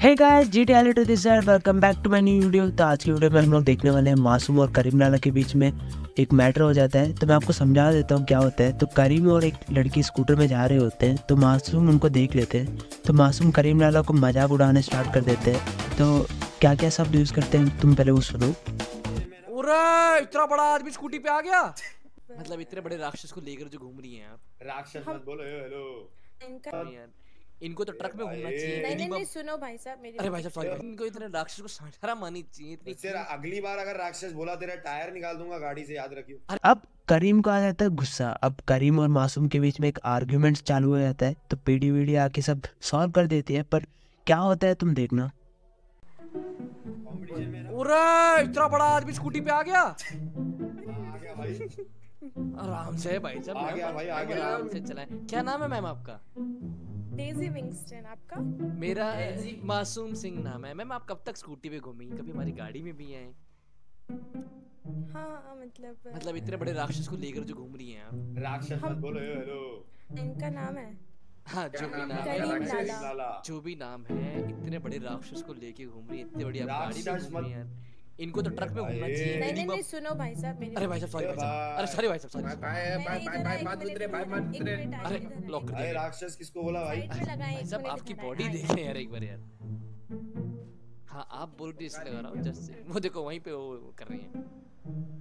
Hey guys G T to this welcome back to my new video तो आज की video में हम लोग देखने वाले हैं मासूम और करीम लाला के बीच में एक मैटर हो जाता है। तो मैं आपको समझा देता हूँ क्या होता है। तो करीम और एक लड़की स्कूटर में जा रहे होते हैं। तो मासूम उनको देख लेते हैं। तो मासूम करीम लाला को मज़ाक उड़ाने स्टार्ट कर देते हैं। तो क्या क्या शब्द यूज़ करते हैं? तुम पहले वो सुनो। इतना बड़ा आदमी स्कूटी पे आ गया। मतलब इतने बड़े राक्षस को लेकर जो घूम रही है आप। राक्षस मत बोलो हेलो इनका तो ट्रक में घूमना चाहिए नहीं नहीं नहीं सुनो भाई साहब मेरी अरे भाई साहब सॉरी इनको इतने राक्षस को साझारा मानी चाहिए इतनी तेरा अगली बार अगर राक्षस बोला तेरा टायर निकाल दूँगा गाड़ी से याद रखियो। अब करीम को आ जाता है गुस्सा। अब करीम और मासूम के बीच में एक आर्ग्यूमेंट चालू हो जाता है तो पीडी वीडी आके सब सॉल्व कर देती है पर क्या होता है तुम देखना। इतना बड़ा आदमी स्कूटी पे आ गया? आ गया भाई। आराम से भाई साहब आ गया भाई, आ गया। आराम से चलाएँ क्या नाम है मैम आपका? डेजी विंगस्टन आपका? मेरा मासूम सिंह नाम है। मैम आप कब तक स्कूटी पे घूमेंगी कभी हमारी गाड़ी में भी आए हाँ मतलब मतलब इतने बड़े राक्षस को लेकर जो घूम रही हैं आप। राक्षस मत बोलो हेलो इनका नाम है। हाँ जो भी नाम है। जो भी नाम है इतने बड़े राक्षस को लेके घूम रही है इतनी बड़ी आप गाड़ी में घूम रही हैं। इनको तो ट्रक में घूमना भाई। चाहिए। नहीं नहीं नहीं सुनो भाई साहब मेरी अरे भाई साहब सॉरी भाई साहब। अरे सॉरी भाई साहब sorry bye bye bye bye मत उतरे बाय मत उतरे। अरे लॉक कर दिया। राक्षस किसको बोला भाई? साहब आपकी बॉडी देखें यार एक बार यार। हाँ आप बोल इसलिए लगा रहा हूँ जस्ट वो देखो वहीं पे वो कर रही हैं।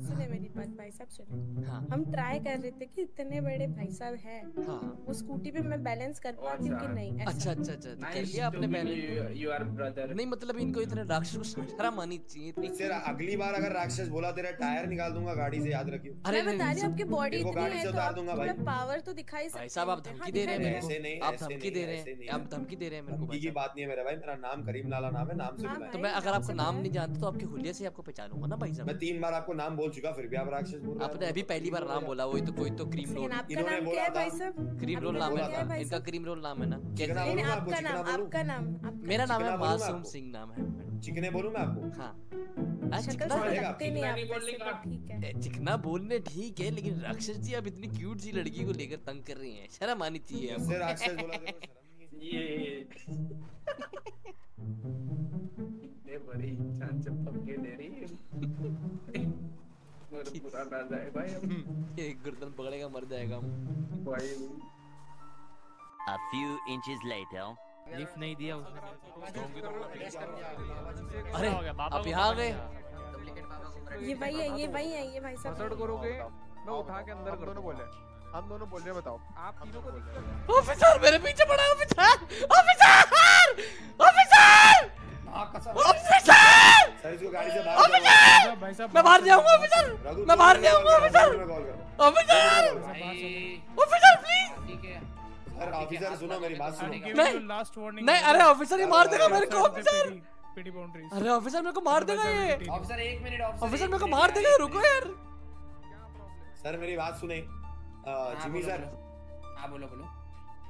सुने मेरी बात भाई साहब सुने। हाँ। हम ट्राई कर रहे थे कि इतने बड़े भाई साहब हैं हाँ। वो स्कूटी पे मैं बैलेंस कर पाती हूँ कि नहीं अच्छा अच्छा अच्छा तो कर लिया आपने पहले यू आर ब्रदर नहीं मतलब इनको इतने राक्षस को साझारा मानी चाहिए इतनी तेरा अगली बार अगर राक्षस बोला तेरा टायर निकाल दूँगा गाड़ी से याद रखियो। अरे मैं बता रही हूँ आपकी बॉडी गाड़ी है से तो उतार दूँगा भाई। मतलब पावर तो दिखाई भाई साहब आप धमकी हाँ, दे रहे हैं। दिखाई मेरे को ऐसे नहीं, आप धमकी दे रहे हैं। आप धमकी दे रहे हैं मेरे को की बात नहीं है मेरा भाई मेरा नाम करीम लाला नाम है नाम से हाँ तो मैं अगर आपका नाम नहीं जानता तो आपके हुलिये से ही आपको पहचानूँगा ना भाई साहब। मैं तीन बार आपको नाम बोल चुका फिर भी आप राक्षस बोल रहे आपने अभी पहली बार नाम बोला वही तो कोई तो क्रीम रोल इन्होंने बोला था। भाई साहब? क्रीम रोल नाम है इनका क्रीम रोल नाम है ना? आपको नाम आपका नाम मेरा नाम। है मासूम सिंह नाम है चिकने बोलूँ मैं आपको? हाँ। चिकना वैसे बोलेगा। तो ठीक है। ए, चिकना बोलने ठीक है लेकिन राक्षस जी आप इतनी क्यूट सी लड़की को लेकर तंग कर रही हैं। शर्म आनी चाहिए आपको। राक्षस बोला तेरे शर्म नहीं ये बड़ी जान पक्के दे रही है। मेरे पूरा ना जाए भाई ये गर्दन पकड़ेगा मर जाएगा हम भाई। A few inches later. Lift नहीं दिया उसने। अरे आप यहाँ गए? ये वही है ये वही है ये भाई साहब। करोगे? मैं उठा के अंदर कर दोनों बोले। हम दोनों बोल रहे हैं बताओ। आप तीनों को ऑफिसर मेरे पीछे मैं बाहर तुम जाऊँगा ऑफिसर। ऑफिसर ऑफिसर प्लीज़ ठीक सर ऑफिसर सुनो मेरी बात सुनो। नहीं लास्ट वार्निंग नहीं अरे ऑफिसर ये मार देगा मेरे को ऑफिसर पीडी बाउंड्रीज अरे ऑफिसर मेरे को मार देगा ये। ऑफिसर एक मिनट ऑफिसर मेरे को मार देगा रुको यार। सर मेरी बात सुने। जिमी सर हाँ बोलो बोलो।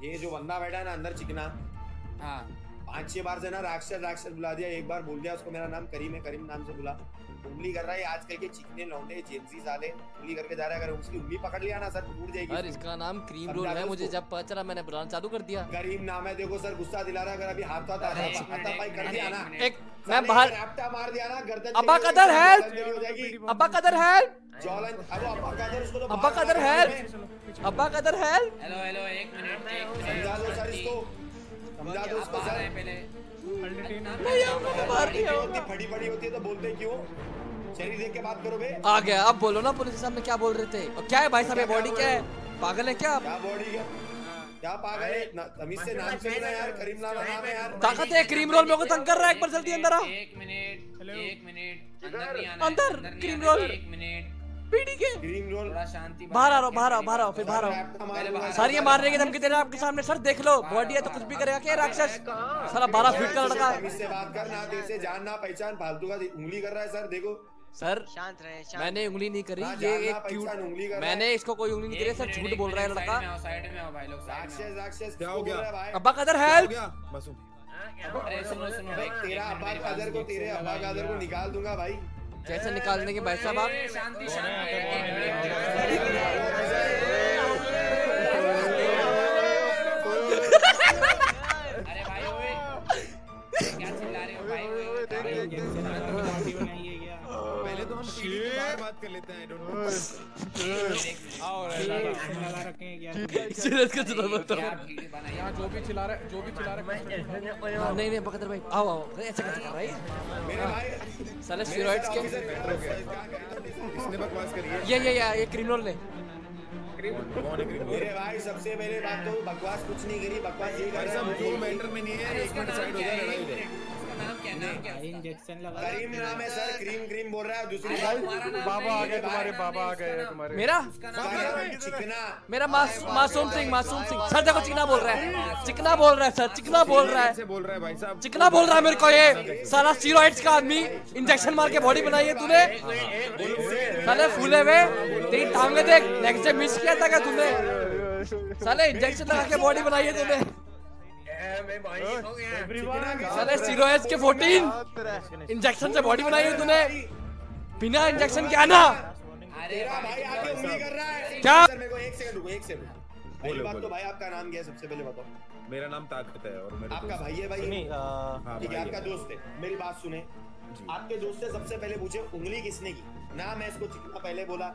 ये जो बंदा बैठा है ना अंदर चिकना हाँ। पाँच छह बार से ना राक्षस राक्षस बुला दिया एक बार बोल दिया उसको मेरा नाम करीम है करीम नाम से बुला। उंगली कर रहा है आजकल के चिकने लौंडे जेंसी साले उंगली करके जा रहा है अगर उसकी उंगली पकड़ लिया ना सर टूट जाएगी। इसका नाम क्रीम रोल है मुझे जब पता चला मैंने बुलाना चालू कर दिया। करीम नाम है देखो सर गुस्सा दिला रहा है अगर अभी हाथ हाथ एक मिनट, हाथापाई कर दिया ना। एक मैं बाहर रैप्टा मार दिया ना गर्दन अब्बा कदर है। हो अब्बा कदर है जॉलन अब अब्बा कदर उसको तो अब्बा कदर है दो। अब्बा कदर है हेलो हेलो एक मिनट मिनट समझा दो सर इसको। समझा दो उसको सर। मैं होती है तो बोलते क्यों? शरीर देख के बात करो बे। आ गया अब बोलो ना पुलिस साहब ने क्या बोल रहे थे? और क्या है भाई साहब ये बॉडी क्या है? पागल है क्या? क्या बॉडी है? क्या पागल है? तमीज से नाम से ना यार करीम लाला नाम है यार। ताकत है क्रीम रोल मेरे को तंग कर रहा है एक बार जल्दी अंदर आ एक मिनट एक मिनट अंदर नहीं आना अंदर, क्रीम रोल। एक मिनट। पीडी के। बाहर आ रहा बाहर आओ बाहर आओ फिर बाहर आओ सर ये मारने की धमकी दे रहे हैं आपके सामने सर देख लो बॉडी है तो कुछ भी करेगा क्या राक्षस? साला बारह फीट का लड़का है। तमीज से बात कर ना जान ना पहचान फालतू का उंगली कर रहा है सर देखो। सर शांत रहे शांत मैंने उंगली नहीं करी ना ये एक क्यूट उंगली कर मैंने इसको कोई उंगली नहीं करी सर झूठ बोल रहा है लड़का। साइड में आओ भाई लोग राक्षस राक्षस क्या हो गया? है अब्बा कदर हेल्प मासूम अरे सुनो सुनो तेरा अब्बा कादर को तेरे अब्बा कादर को निकाल दूँगा भाई। कैसे निकाल देंगे भाई साहब आप शांति अरे भाई क्या चिल्ला रहे हो भाई बात कर लेते हैं. सीरियस का चुनाव बताओ यहाँ जो भी चिल्ला रहा है जो भी चिल्ला रहा है हाँ, नहीं नहीं बकदर भाई आओ आओ। ऐसा कैसे कर रहा है? मेरे भाई साले स्टेरॉइड्स के इसने बकवास करी है। ये ये ये ये क्रिमिनल ने। मेरे भाई सबसे पहले बात तो बकवास कुछ नहीं करी बकवास ये कर भाई रहा साहब है जो मैटर में नहीं है उसमें डिसाइड हो जाए लड़ाई जाए करीम नाम है। सर क्रीम क्रीम बोल रहा है दूसरी बाबा आ गए तुम्हारे बाबा आ गए तुम्हारे। मेरा? चिकना। मेरा मासूम सिंह मासूम सिंह। सर देखो चिकना बोल रहा है। चिकना बोल रहा है सर चिकना बोल रहा है। बोल रहा है भाई साहब। चिकना बोल रहा है मेरे को ये। सारा स्टीरॉइड्स का आदमी इंजेक्शन मार के बॉडी बनाई है तूने। साले फूले हुए तेरी टांगे देख नेक्स्ट डे मिस किया था क्या तूने? साले इंजेक्शन लगा के बॉडी बनाई है तूने। साले स्टीरॉइड्स के 14 इंजेक्शन से बॉडी बनाई है तूने? बिना इंजेक्शन के आना। तेरा भाई आके उंगली कर रहा है। क्या? सर मेरे को एक सेकंड रुको एक सेकंड पहली बात तो भाई आपका नाम क्या है? सबसे पहले बताओ। मेरा नाम ताकत है और मेरे आपका भाई है भाई। हाँ, ठीक है आपका दोस्त है। मेरी बात सुने। आपके दोस्त से सबसे पहले पूछे उंगली किसने की? ना मैं इसको चिकना पहले बोला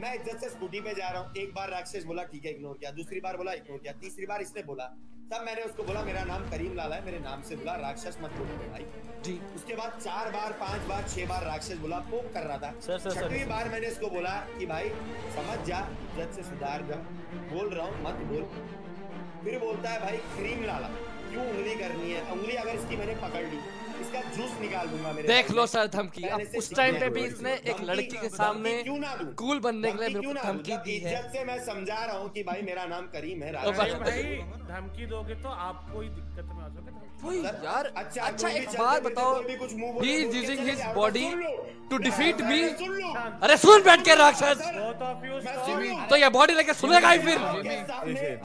मैं इज़्ज़त से स्कूटी पे जा रहा हूँ। एक बार राक्षस बोला ठीक है इग्नोर किया। दूसरी बार बोला इग्नोर किया। तीसरी बार इसने बोला तब मैंने उसको बोला मेरा नाम करीम लाला है मेरे नाम से बोला राक्षस मत बोलो भाई। जी। उसके बाद चार बार पाँच बार छह बार राक्षस बोला पोक कर रहा था। छठवीं बार मैंने इसको बोला कि भाई समझ जा जब से सुधार जा बोल रहा हूँ मत बोल। फिर बोलता है भाई करीम लाला क्यों उंगली करनी है? उंगली अगर इसकी मैंने पकड़ ली इसका जूस निकाल दूँगा मेरे देख लो सर धमकी। अब उस टाइम पे भी इसने एक लड़की के सामने कूल बनने के लिए धमकी मेरे को धमकी दी? है। इज़्ज़त से मैं समझा रहा हूँ कि भाई मेरा नाम करीम है भाई, धमकी दोगे तो आपको ही दिक्कत में आ वही सर, यार अच्छा, अच्छा एक बात बताओ। He is using his body to defeat me अरे सुन बैठ के राक्षस। तो ये बॉडी लेके सुनेगा ही फिर।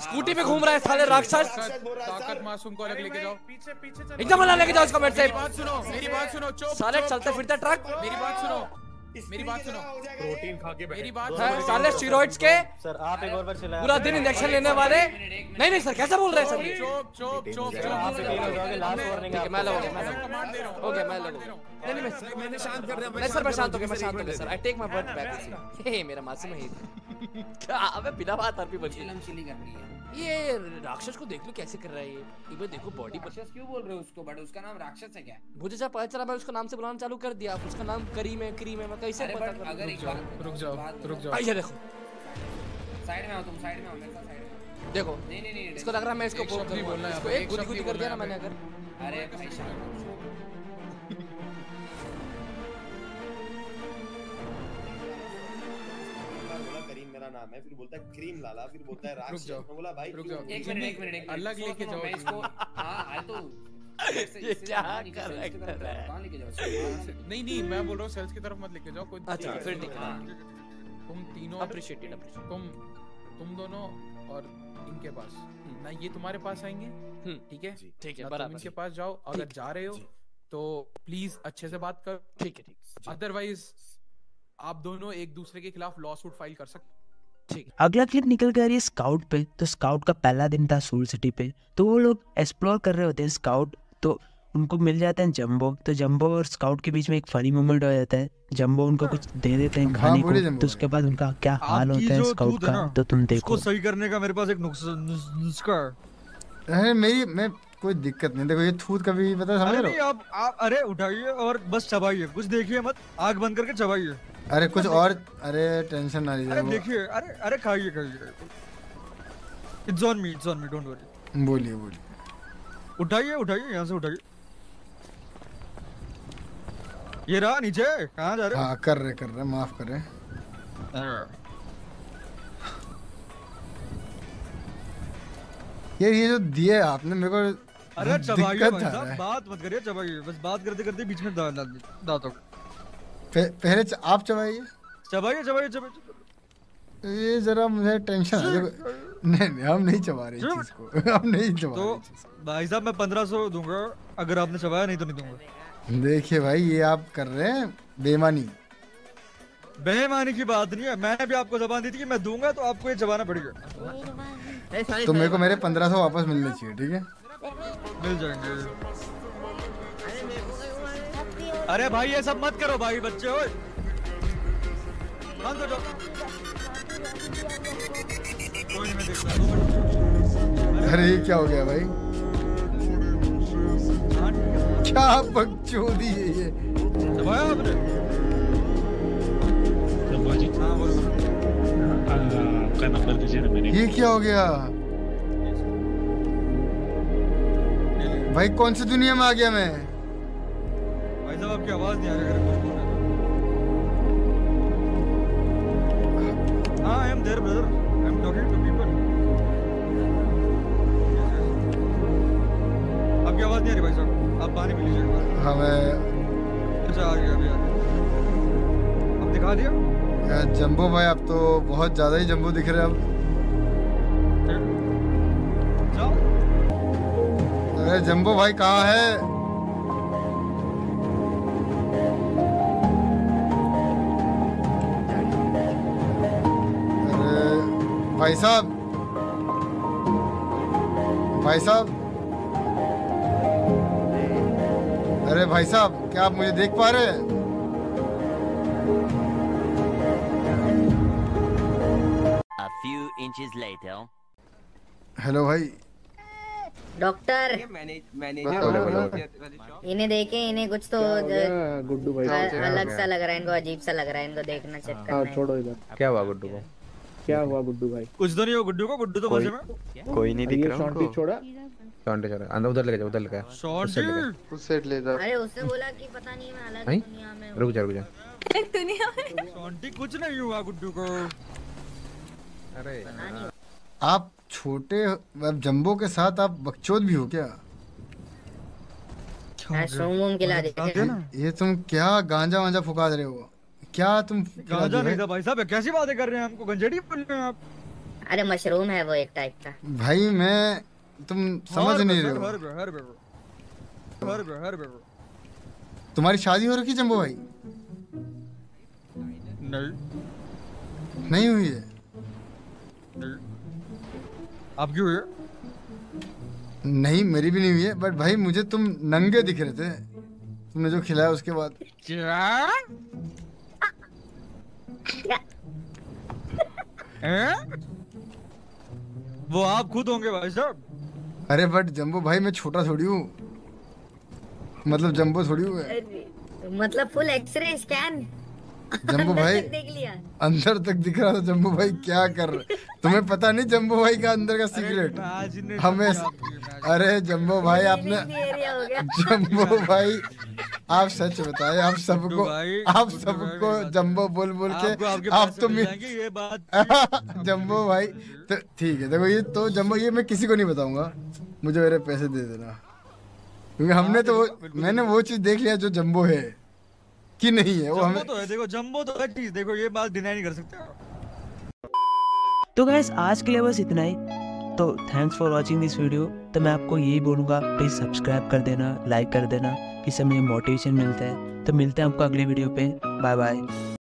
स्कूटी पे घूम रहा है साले राक्षस। ताकत मासूम को अलग लेके जाओ। पीछे पीछे एकदम अलग लेके जाओ इसको मेरे से। बात सुनो मेरी बात सुनो चुप साले चुप, चलते फिरते ट्रक। मेरी बात सुनो मेरी बात सुनो। हो। प्रोटीन खा के मेरी बात है साले स्टीरॉइड्स के? सर आप एक और बार चला पूरा दिन इंजेक्शन लेने वाले? नहीं नहीं सर कैसा बोल रहे हैं सर? ये चुप चुप चुप ठीक है मैं लगूँगा मैं कमांड दे रहा हूँ ओके मैं लगूँगा नहीं नहीं मैं मैंने शांत कर दिया नहीं सर मैं शांत हो गया मैं शांत हो गया sir. I take my word back hey. मेरा मासूम है क्या अबे बिना बात आरपी बन गई। ये राक्षस को देख लो कैसे कर रहा है ये। एक देखो बॉडी पर राक्षस क्यों बोल रहे हो उसको? बट उसका नाम राक्षस है क्या? मुझे जब पता चला मैं उसका नाम से बुलाना चालू कर दिया। उसका नाम करीम है करीम है मैं कैसे पता बट अगर एक बात रुक जाओ रुक जाओ। आइए देखो। साइड में आओ तुम साइड में आओ मेरे साथ साइड में देखो नहीं नहीं नहीं इसको लग रहा है मैं इसको बोल शब्द ही बोलना है इसको एक एक गुदी गुदी कर दिया ना मैंने अगर। अरे भाई मेरा नाम है फिर बोलता है क्रीम लाला फिर बोलता है राक्षस। जाओ, मैं बोला भाई रुक जाओ। एक मिनट एक मिनट एक अलग लेके जाओ मैं इसको हाँ आए तो ये क्या कर रहा है, कर रहा है? कहाँ लेके जाओ नहीं नहीं मैं बोल रहा हूँ सेल्स की तरफ़ मत लेके जाओ कोई अच्छा, फिर ठीक है। हाँ। तुम तीनों अप्रिशिएटेड अप्रिशिएट तुम तुम दोनों और इनके पास। ना ये तुम्हारे पास आएँगे हम्म। ठीक है? ठीक है बराबर। इनके पास जाओ अगर जा रहे हो तो प्लीज़ अच्छे से बात कर। ठीक है ठीक अदरवाइज़ आप दोनों एक दूसरे के खिलाफ लॉ सूट फ़ाइल कर सकते है। अगला क्लिप निकल कर आ रही है स्काउट पे। तो स्काउट का पहला दिन था सूल सिटी पे। तो वो लोग एक्सप्लोर कर रहे होते हैं स्काउट तो उनको मिल जाता है जंबो तो जंबो और स्काउट के बीच में एक फनी मोमेंट हो जाता है। जंबो उनको कुछ दे देते हैं हाँ, खाने को। तो उसके बाद उनका क्या हाल होता है स्काउट का तो तुम देखो। सही करने का मेरे पास एक नुस्खा। है अरे मेरी मैं कोई दिक्कत नहीं। देखो ये थूत कभी पता है, समझ अरे रहे हो? आप आप अरे उठाइए और बस चबाइए। कुछ देखिए मत आग बंद करके चबाइए। अरे कुछ और अरे टेंशन ना लीजिए अरे देखिए अरे अरे खाइए खाइए। It's on me it's on me don't worry बोलिए बोलिए। उठाइए उठाइए यहाँ से उठाइए। ये रहा नीचे कहाँ जा रहे हो? कर रहे कर रहे माफ़ कर। रहे यार ये जो दिए आपने मेरे को अरे चबाइए बात मत करिए चबाइए। बस बात करते करते बीच में दांत पह- पहले आप चबाइए। चबाइए चबाइए चबाइए। ये जरा मुझे टेंशन है। नहीं नहीं हम नहीं चबा रहे चीज़ को। हम नहीं चबा तो इस चीज़ भाई साहब मैं पंद्रह सौ दूँगा। अगर आपने चबाया नहीं तो नहीं दूँगा। देखिए भाई ये आप कर रहे हैं बेमानी बेमानी की बात नहीं है। मैंने भी आपको जबान दी थी कि मैं दूँगा तो आपको ये चबाना पड़ेगा। तो मेरे को मेरे पंद्रह सौ वापस मिलने चाहिए ठीक है? मिल जाएँगे। अरे भाई ये सब मत करो भाई बच्चे बंद हो जाओ। कोई नहीं मैं देखता हूँ। अरे ये क्या हो गया भाई? क्या बकचोदी है ये? दबाया आपने? हाँ आपका नंबर दीजिए ना मैंने। ये क्या हो गया? भाई कौन सी दुनिया में आ गया मैं? साहब आपकी आवाज़ नहीं आ रही? अगर कुछ बोलना हाँ I am there brother I am talking to people आपकी आवाज़ नहीं आ रही भाई साहब? आप पानी पी लीजिए। हाँ मैं अच्छा आ गया अभी आ गया। अब दिखा दिया? यार भाई आप तो बहुत ज़्यादा ही जंबो दिख रहे हैं अब। अरे जंबो भाई कहाँ है? भाई साहब। भाई साहब। अरे भाई साहब क्या आप मुझे देख पा रहे हैं? A few inches later. Hello भाई। डॉक्टर इन्हें देखे इन्हें कुछ तो गुड्डू भाई अलग सा लग रहा है इनको अजीब सा लग रहा है इनको देखना चेक करना है। छोड़ो इधर। क्या हुआ गुड्डू को? क्या हुआ गुड्डू भाई? कुछ तो नहीं हो गुड्डू को गुड्डू तो मज़े में। कोई नहीं दिख रहा शॉन्टी छोड़ा। शॉन्टी छोड़ा। अंदर उधर लेके जा उधर लेके शॉन्टी। उस साइड ले जा। अरे उसने बोला कि पता नहीं मैं अलग दुनिया में रुक जा रुक जा। दुनिया में। शॉन्टी कुछ नहीं हुआ गुड्डू को। अरे। आप छोटे अब जंबो के साथ आप बकचोद भी हो क्या? ये तुम क्या गांजा वांजा फुका दे रहे हो? क्या तुम गांजा नहीं था भाई साहब कैसी बातें कर रहे हैं हमको गंजेड़ी बोल रहे हैं आप? अरे मशरूम है वो एक टाइप का। भाई मैं तुम समझ नहीं रहे हो। हर हर हर हर तुम्हारी शादी हो रखी जंबो भाई? नहीं। नहीं हुई है? आपकी हुई है नहीं मेरी भी नहीं हुई है बट भाई मुझे तुम नंगे दिख रहे थे। तुमने जो खिलाया उसके बाद। क्या? वो आप खुद होंगे भाई साहब। अरे बट जंबो भाई मैं छोटा थोड़ी हूँ। मतलब जंबो थोड़ी हूँ मतलब फुल एक्सरे स्कैन जंबो भाई देख लिया। अंदर तक दिख रहा था जंबो भाई क्या कर रहे तुम्हें पता नहीं जंबो भाई का अंदर का सीक्रेट हमें अरे जंबो भाई आपने जंबो भाई आप सच बताए आप सबको आप सबको जम्बो बोल बोल के आप तो मिल ये बात जंबो भाई तो ठीक है देखो ये तो जम्बो ये मैं किसी को नहीं बताऊँगा मुझे मेरे पैसे दे देना। क्योंकि हमने तो मैंने वो चीज़ देख लिया जो जम्बो है कि नहीं है वो हमें तो है देखो जम्बो तो है चीज़ देखो ये बात डिनाई नहीं कर सकते तो गैस आज के लिए बस इतना ही। तो thanks for watching this video तो मैं आपको यही बोलूँगा प्लीज़ सब्सक्राइब कर देना लाइक कर देना। इससे मुझे मोटिवेशन मिलता है। तो मिलते हैं आपको अगले वीडियो पे। Bye bye